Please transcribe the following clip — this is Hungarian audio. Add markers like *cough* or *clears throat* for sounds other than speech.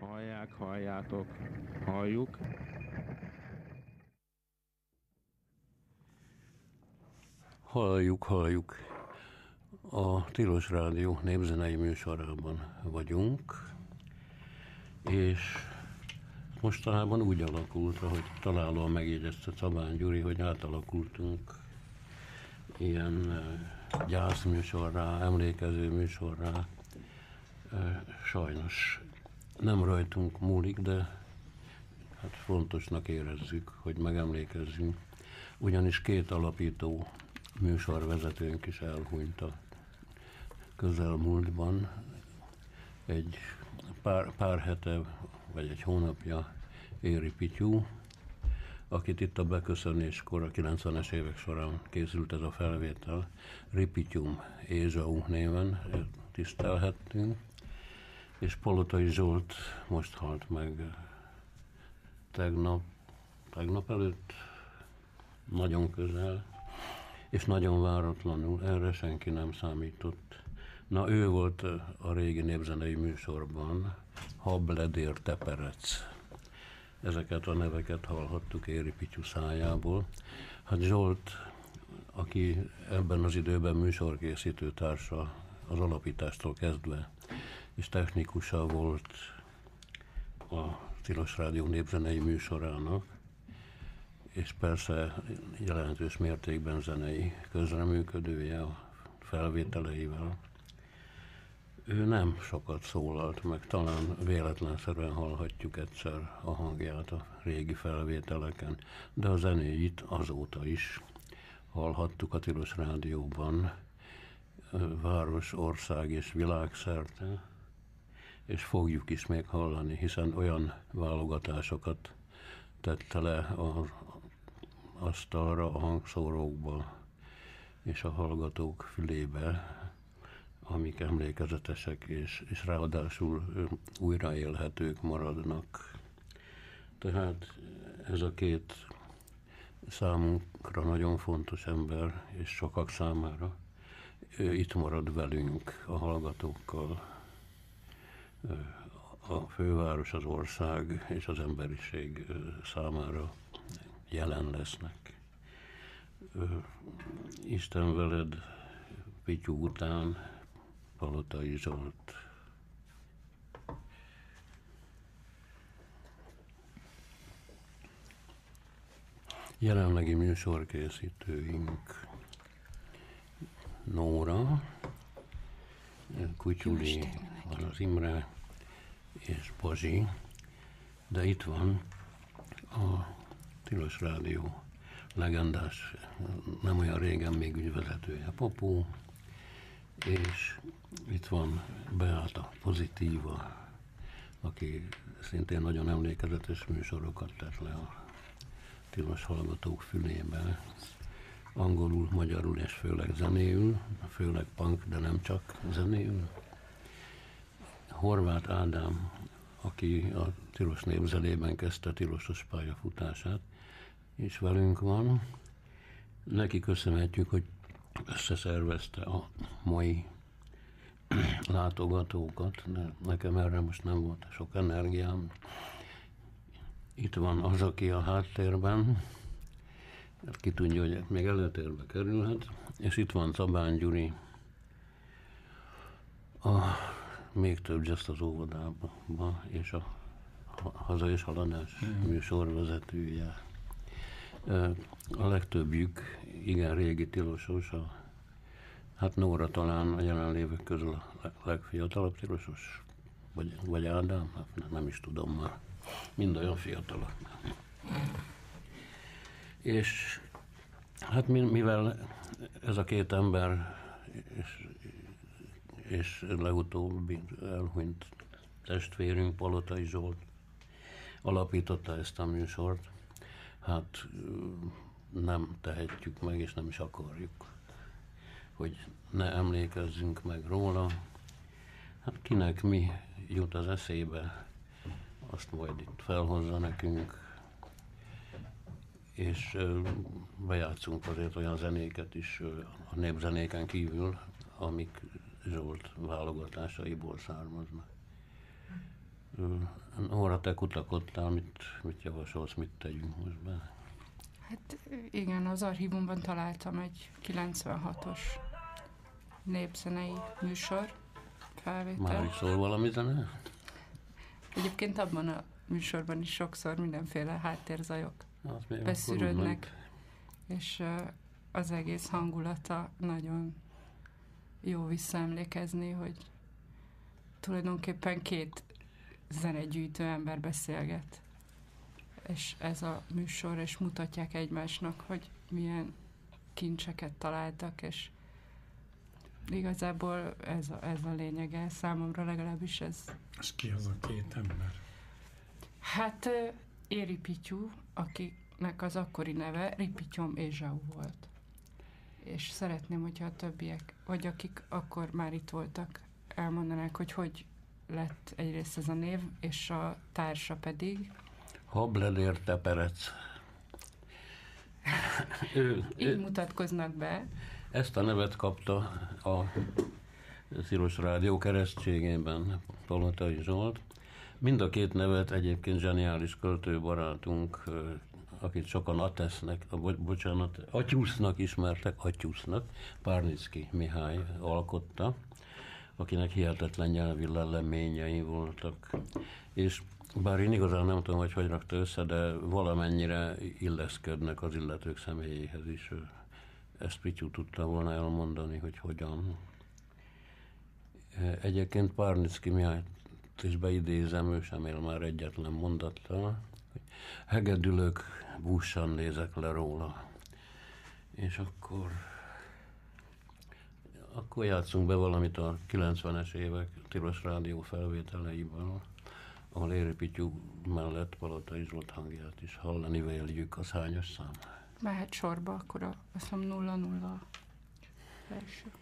Hallják, halljátok, halljuk. Halljuk, halljuk. A Tilos Rádió népzenei műsorában vagyunk, és mostanában úgy alakult, hogy találóan megjegyezte Szabán Gyuri, hogy átalakultunk ilyen gyászműsorrá, emlékező műsorrá. Eh, sajnos nem rajtunk múlik, de hát fontosnak érezzük, hogy megemlékezzünk. Ugyanis két alapító műsorvezetőnk is elhunyt a közelmúltban. Egy pár, pár hete, vagy egy hónapja Éri Pityú, akit itt a beköszönéskor a 90-es évek során készült ez a felvétel, Ripityum Ézsau néven tisztelhettünk, és Palotai Zsolt most halt meg tegnap, tegnap előtt, nagyon közel, és nagyon váratlanul, erre senki nem számított. Na ő volt a régi népzenei műsorban, Habledér Teperec. Ezeket a neveket hallhattuk Éri Pityu szájából. Hát Zsolt, aki ebben az időben műsorkészítő társa az alapítástól kezdve, és technikusa volt a Tilos Rádió népzenei műsorának, és persze jelentős mértékben zenei közreműködője a felvételeivel. Ő nem sokat szólalt, meg talán véletlenszerűen hallhatjuk egyszer a hangját a régi felvételeken, de a zenéit azóta is hallhattuk a Tilos Rádióban, város, ország és világszerte, és fogjuk is még hallani, hiszen olyan válogatásokat tette le a asztalra, a hangszórókba és a hallgatók fülébe, amik emlékezetesek és, és ráadásul újraélhetők maradnak. Tehát ez a két számunkra nagyon fontos ember, és sokak számára ő itt marad velünk a hallgatókkal. A főváros, az ország és az emberiség számára jelen lesznek. Isten veled, Pityú után, Palotai Zsolt. Jelenlegi műsorkészítőink Nóra, Kutyuli, van az Imre és Pozsi, de itt van a Tilos Rádió legendás, nem olyan régen még ügyvezetője, Popó, és itt van Beáta Pozitíva, aki szintén nagyon emlékezetes műsorokat tett le a tilos hallgatók fülébe, angolul, magyarul és főleg zenéül, főleg punk, de nem csak zenéül. Horváth Ádám, aki a tilos népzelében kezdte tilosos pályafutását, és velünk van. Neki köszönhetjük, hogy összeszervezte a mai *clears throat* látogatókat, de nekem erre most nem volt sok energiám. Itt van az, aki a háttérben, ki tudja, hogy még előtérbe kerülhet, és itt van Szabán Gyuri, a még több just az óvodában, és a haza és haladás mm. műsorvezetője. A legtöbbjük igen régi tilosos, a, hát Nóra talán a jelenlévők közül a legfiatalabb tilosos, vagy, vagy Ádám, hát nem is tudom már, mind olyan fiatalok. És hát mivel ez a két ember és, és legutóbbi elhunyt testvérünk, Palotai Zsolt alapította ezt a műsort, hát nem tehetjük meg, és nem is akarjuk, hogy ne emlékezzünk meg róla. Hát kinek mi jut az eszébe, azt majd itt felhozza nekünk, és bejátszunk azért olyan zenéket is a népzenéken kívül, amik Zsolt válogatásaiból származnak. Nóra, te kutakodtál, mit, mit javasolsz, mit tegyünk most be? Hát igen, az archívumban találtam egy 96-os népzenei műsor felvétel. Már is szól valami zene? Egyébként abban a műsorban is sokszor mindenféle háttérzajok Az még beszűrődnek, és az egész hangulata nagyon jó visszaemlékezni, hogy tulajdonképpen két zenegyűjtő ember beszélget. És ez a műsor, és mutatják egymásnak, hogy milyen kincseket találtak, és igazából ez a, ez a lényege számomra legalábbis ez. És ki az a két ember? Hát Éri Pityú, akinek az akkori neve Ripityom Ézsau volt. És szeretném, hogyha a többiek, vagy akik akkor már itt voltak, elmondanák, hogy hogy lett egyrészt ez a név, és a társa pedig. Habledér Teperec. ő, Így ő, mutatkoznak be. ezt a nevet kapta a Sziros Rádió keresztségében Palotai Zsolt. Mind a két nevet egyébként zseniális költőbarátunk, ö, akit sokan Atesznek, bo- bocsánat, Atyusznak ismertek, Atyusznak, Párnicki Mihály alkotta, akinek hihetetlen nyelvi leleményei voltak. És bár én igazán nem tudom, hogy hogy rakta össze, de valamennyire illeszkednek az illetők személyéhez is. Ezt Pityú tudta volna elmondani, hogy hogyan. Egyébként Párnicki Mihályt is beidézem, ő sem él már egyetlen mondattal, hegedülök, búsan nézek le róla. És akkor akkor játszunk be valamit a 90-es évek Tilos Rádió felvételeiből, ahol Éri Pityú mellett Palotai Zsolt hangját is hallani véljük az hányos szám. Mehet sorba, akkor a, azt hiszem 0-0 első.